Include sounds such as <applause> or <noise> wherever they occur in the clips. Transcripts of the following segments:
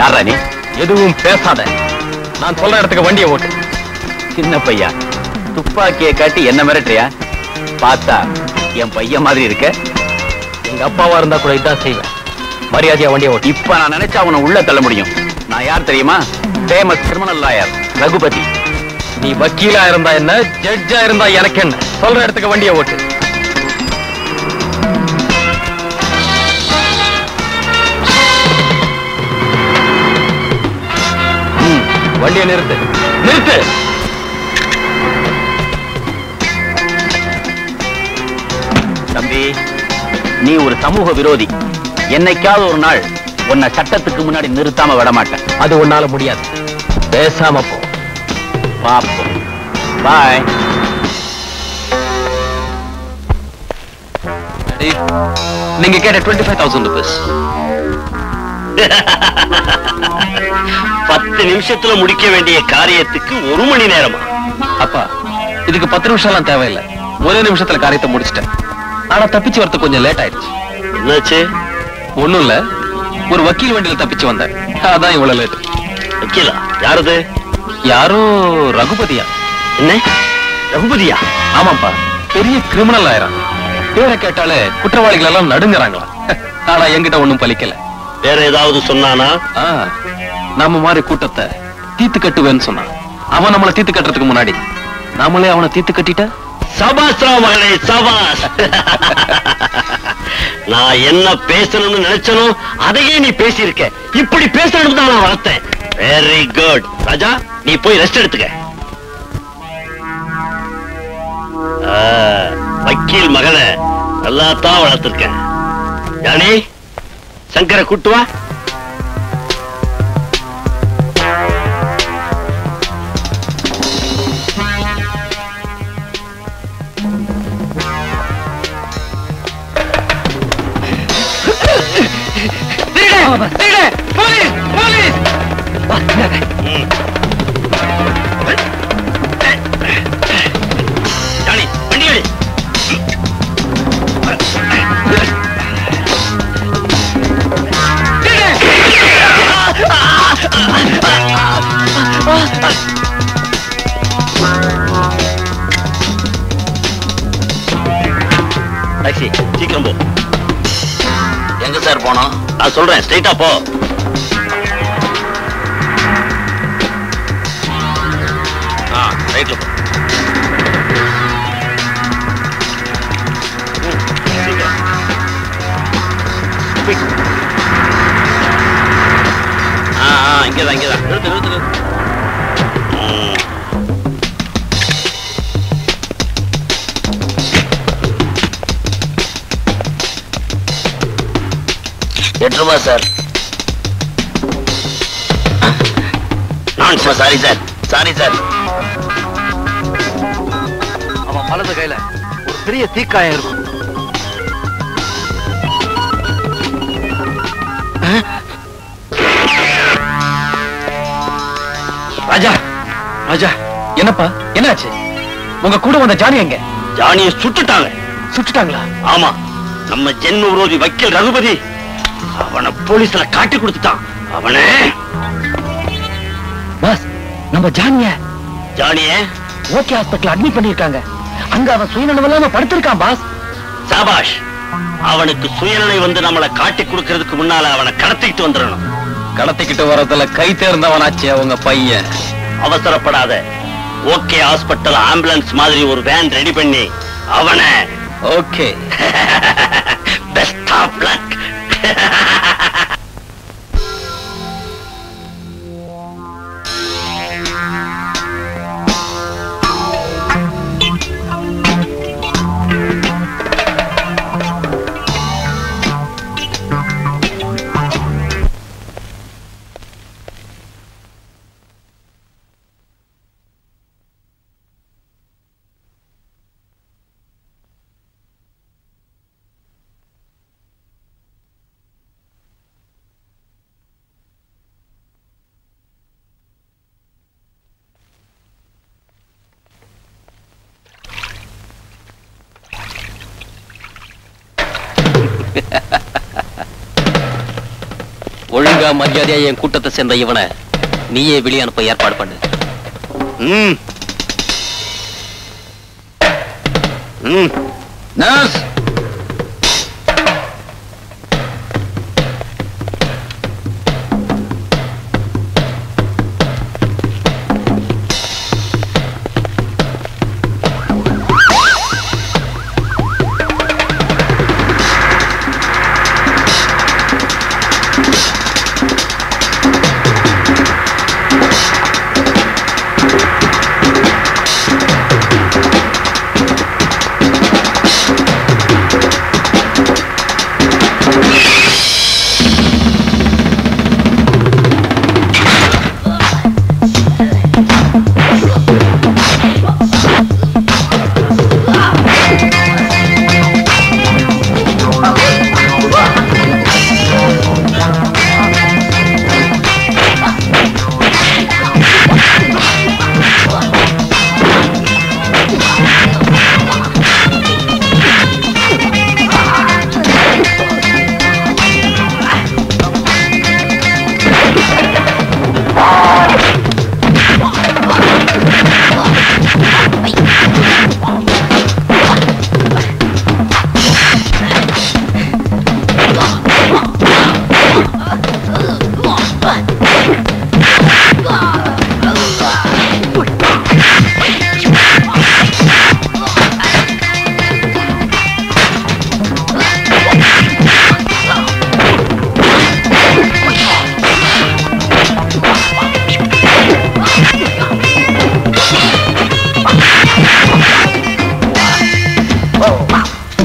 யாரா நீ? எதுவும் பேசாத. நான் சொல்ற இடத்துக்கு வண்டியை ஓட்டு. சின்ன பையா துப்பாக்கியை காட்டி என்ன மிரட்டுறியா? பார்த்தா என் பையன் மாதிரி இருக்க. எங்க அப்பாவா இருந்தா கூட இதான் செய்வேன் மரியாதையா வண்டியை ஓட்டு. இப்ப நான் நினைச்சா அவனை உள்ள தள்ள முடியும். நான் யார் தெரியுமா? Famous criminal lawyer Raghupathi. நீ வக்கீலா இருந்தா என்ன? ஜட்ஜா இருந்தா எனக்கு என்ன? சொல்ற இடத்துக்கு வண்டியை ஓட்டு. வண்டியை நிறுத்து. நிறுத்து. தம்பி நீ ஒரு சமூக விரோதி. என்னைக்காவது ஒரு நாள் உன்னை சட்டத்துக்கு முன்னாடி நிறுத்தாம விடமாட்டேன். அது உன்னால முடியாது. பேசாம போ. பாப்போம். பாய். நீங்க கேட்ட டுவெண்ட்டி ஃபைவ் தௌசண்ட் ருபீஸ் பத்து நிமிஷத்துல முடிக்க வேண்டிய காரியத்துக்கு ஒரு மணி நேரமா? அப்பா இதுக்கு பத்து நிமிஷம் எல்லாம் தேவையில்லை. ஒரே நிமிஷத்துல காரியத்தை முடிச்சிட்டேன். ஆனா தப்பிச்சு வரது கொஞ்சம் லேட் ஆயிடுச்சு. என்னாச்சு? ஒண்ணும் இல்ல. ஒரு வக்கீல் வண்டியில தப்பிச்சு வந்தேன். அதான் இவ்வளவு லேட் வக்கீலா? யாரது? யாரோ ரகுபதியா? என்ன? ரகுபதியா? ஆமாப்பா. பெரிய கிரிமினல் ஆயிரம் பேரை கேட்டாலே குற்றவாளிகள் எல்லாம் நடுங்குறாங்களா ஆனா என்கிட்ட ஒண்ணும் பலிக்கல. வேற ஏதாவது சொன்னானா? நம்ம மாதிரி கூட்டத்தை தீத்து கட்டுவேன்னு சொன்னான். அவன் நம்மள தீத்து கட்டுறதுக்கு முன்னாடி. நாமளே அவனை தீத்து கட்டிட்டா? சபாஸ்ரா மகளே சபாஸ். நான் என்ன பேசணும்னு நினைச்சனோ அதையே நீ பேசியிருக்க. இப்படி பேசணும்னு தான் நான் வளர்த்தேன். வெரி குட் ராஜா நீ போய் ரெஸ்ட் எடுத்துக்க. வக்கீல் மகனை நல்லா தான் வளர்த்திருக்கேன் ஜானி சங்கரை கூட்டு பாபா நான் சொல்றேன். ஸ்ட்ரைட்டா போ. ஆ ரைட்ல போ. ம், சீக்கிரம். நிறுத்து நிறுத்து நிறுத்து. எட்டு ரூபா சார். நான் சாரி சார். Sorry sir. அவன் வலது கையில ஒரு பெரிய தீக்காயம் இருக்கும் ராஜா ராஜா என்னப்பா? என்னாச்சு? உங்க கூட வந்த ஜானி எங்க? ஜானியை சுட்டுட்டாங்க. சுட்டுட்டாங்களா? ஆமா. நம்ம ஜென்ம விரோதி வக்கீல் ரகுபதி போலீஸ்ல காட்டி கொடுத்துட்டான். அவனே. பாஸ் நம்ம ஜானிய. ஜானிய? ஓகே ஹாஸ்பிட்டல் அட்மிட் பண்ணிருக்காங்க அங்க அவன் சுயநலம் இல்லாம படுத்திருக்கான் பாஸ். சாபாஷ் அவனுக்கு சுயநிலை வந்து நம்மளை காட்டி கொடுக்கறதுக்கு முன்னால அவனை கடத்திக்கிட்டு வந்துடணும். கடத்திக்கிட்டு வரதுல கை தேர்ந்தவனாச்சே உங்க பையன். அவசரப்படாத. ஓகே ஹாஸ்பிட்டல் ஆம்புலன்ஸ் மாதிரி ஒரு வேன் ரெடி பண்ணி அவனை. ஓகே. பெஸ்ட் ஆஃப் லக் <laughs> ஒழுங்கா மரியாதையா என் கூட்டத்தை சேர்ந்த இவனை நீயே வெளியே அனுப்ப ஏற்பாடு பண்ணு. ம். ம். நர்ஸ்!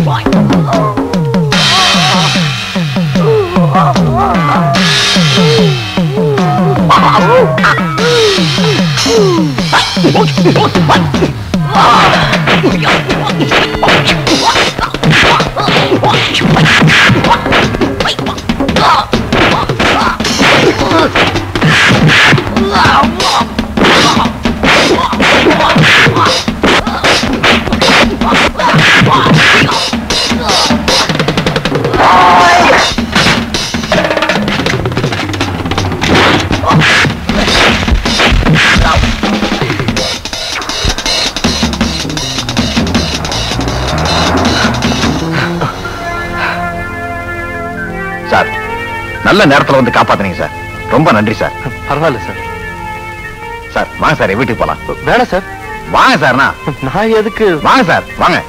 சார் நல்ல நேரத்துல வந்து காப்பாத்துனீங்க சார். ரொம்ப நன்றி சார். பரவாயில்ல சார். சார் வாங்க சார். வீட்டுக்கு போலாம். வேணாம் சார். வாங்க சார்னா நான் எதுக்கு? வாங்க சார். வாங்க.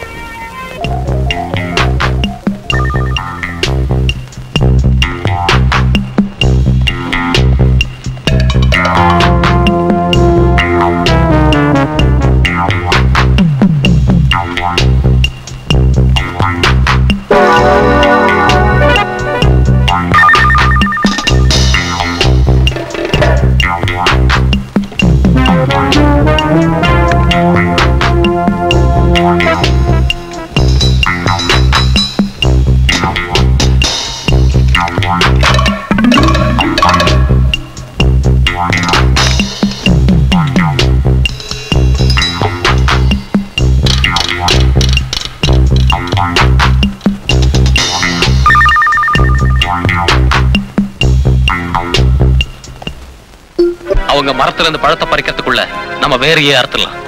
இருந்து பழத்தை பறிக்கிறதுக்குள்ள நம்ம வேறையே அறுத்துடலாம்.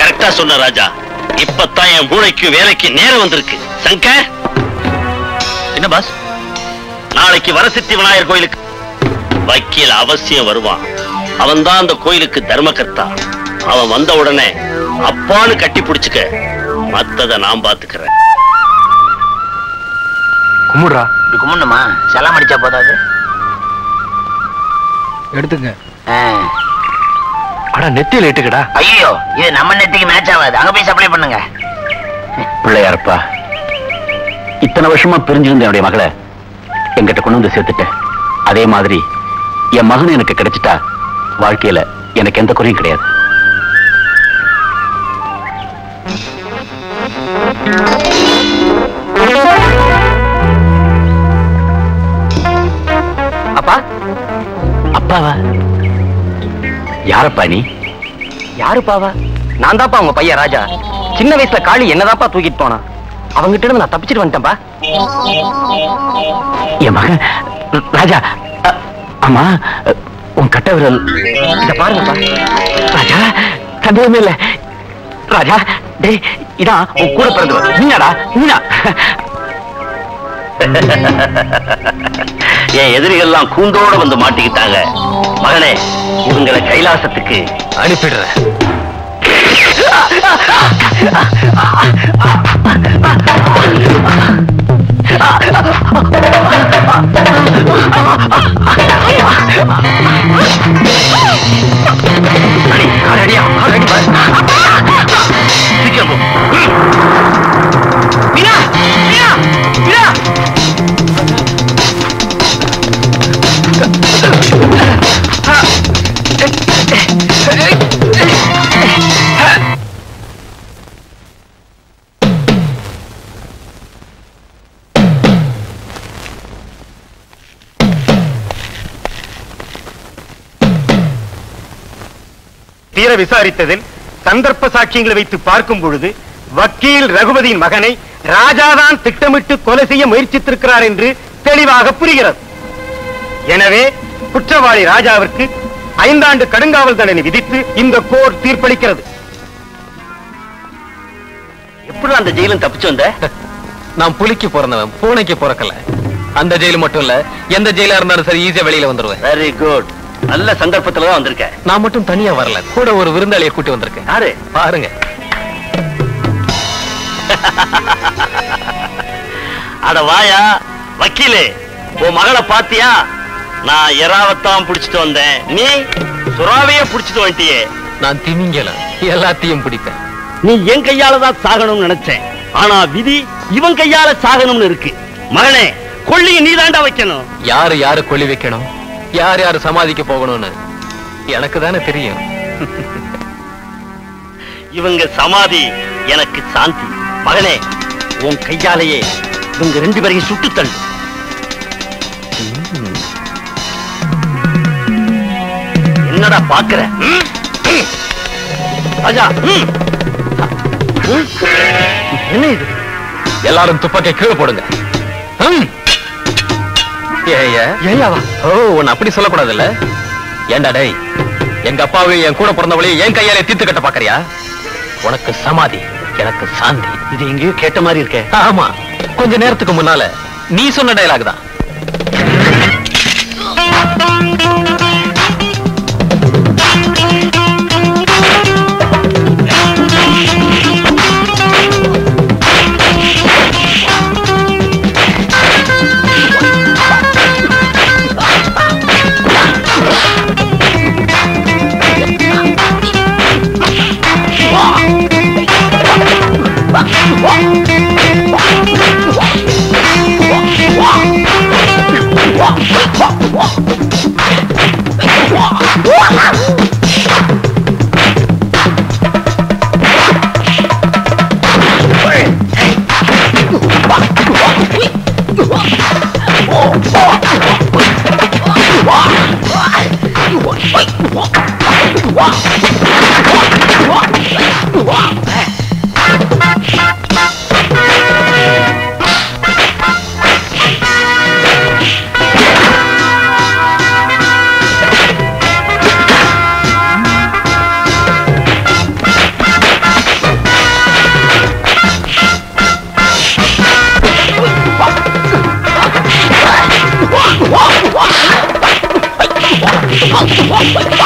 கரெக்டா சொன்ன ராஜா. இப்பதான் என் மூளைக்கு வேலைக்கு நேரம் வந்திருக்கு. சங்கர்? என்ன பாஸ் நாளைக்கு வரசித்தி விநாயகர் கோயிலுக்கு. வக்கீல் அவசியம் வருவான். அவன் தான் அந்த கோயிலுக்கு தர்மகர்த்தா. அவன் வந்த உடனே அப்பான்னு கட்டி பிடிச்சுக்க. மத்தத நான் பாத்துக்கிறேன். கும்பிடுறா இப்படி கும்பிடணுமா செல்லாம் அடிச்சா போதாது? எடுத்துங்க. ஆ. அடா நெத்தியில இட்டுக்கடா ஐயோ இது நம்ம நெத்திக்கு மேட்ச் ஆகாது. அங்க போய் சப்ளை பண்ணுங்க. பிள்ளையாரப்பா இத்தனை வருஷமா பிரிஞ்சிருந்த என்னுடைய மகளை என்கிட்ட கொண்டு வந்து சேர்த்துட்டேன். அதே மாதிரி என் மகன் எனக்கு கிடைச்சிட்டா வாழ்க்கையில எனக்கு எந்த குறையும் கிடையாது. யாரப்பா நீ யாருப்பாவா நான் தான்ப்பா உங்க பையன் ராஜா. சின்ன வயசுல காளி என்னதாப்பா தூக்கிட்டு போனா? அவங்கிட்ட இருந்து நான் தப்பிச்சிட்டு வந்துட்டேன்பா என் மகன் ராஜா ஆமா உன் கட்ட விரல் இத பாருங்கப்பா. ராஜா சந்தேகமே இல்ல. ராஜா டேய் இதான் உன் கூட பிறந்தவர் நீனாடா நீனா என் எதிரிகள்லாம் கூண்டோட வந்து மாட்டிக்கிட்டாங்க. மகனே இவங்களை கைலாசத்துக்கு அனுப்பிடுறேன் ரெடியா தீர விசாரித்ததில் சந்தர்ப்ப சாட்சியங்களை வைத்து பார்க்கும் பொழுது வக்கீல் ரகுபதியின் மகனை ராஜாதான் திட்டமிட்டு கொலை செய்ய முயற்சித்திருக்கிறார் என்று தெளிவாக புரிகிறது. எனவே குற்றவாளி ராஜாவிற்கு ஐந்தாண்டு கடுங்காவல் தண்டனை விதித்து இந்த கோர் தீர்ப்பளிக்கிறது. எப்படி அந்த ஜெயிலும் தப்பிச்சு வந்த? <laughs> நான் புலிக்கு பிறந்தவன் பூனைக்கு பிறக்கல அந்த ஜெயில் மட்டும் இல்ல எந்த ஜெயிலா இருந்தாலும் சரி ஈஸியா வெளியில வந்துருவேன். வெரி குட் நல்ல சந்தர்ப்பத்துல தான் வந்திருக்க நான் மட்டும் தனியா வரல. கூட ஒரு விருந்தாளியை கூட்டி வந்திருக்கேன். யாரு? பாருங்க. அட வாயா வக்கீலே உன் மகளை பாத்தியா? நான் எறாவத்தான் புடிச்சிட்டு வந்தேன். நீ சுறாவையே புடிச்சிட்டு வந்துட்டியே. நான் திமிங்கல எல்லாத்தையும் பிடிப்பேன். நீ என் கையால தான் சாகணும்னு நினைச்சேன். ஆனா விதி இவன் கையால சாகணும்னு இருக்கு. மகனே கொள்ளிய நீதாண்டா வைக்கணும். யாரு யாரு கொள்ளி வைக்கணும்? யார் யாரு சமாதிக்க போகணும்னு? எனக்கு தானே தெரியும். இவங்க சமாதி எனக்கு சாந்தி. மகனே உன் கையாலேயே இவங்க ரெண்டு பேரையும் சுட்டு தள்ளு. என்னடா பாக்குற. ராஜா. என்ன இது? எல்லாரும் துப்பாக்கி கீழே போடுங்க. அப்படி சொல்லக்கூடாதுல்ல? ஏண்டா டேய் எங்க அப்பாவையும் என் கூட பிறந்தவளையும் என் கையாலே தீர்த்து கட்ட பாக்குறியா உனக்கு சமாதி எனக்கு சாந்தி. இது எங்கேயோ கேட்ட மாதிரி இருக்கே. ஆமா. கொஞ்ச நேரத்துக்கு முன்னால நீ சொன்ன டயலாக் தான். Ha ha ha!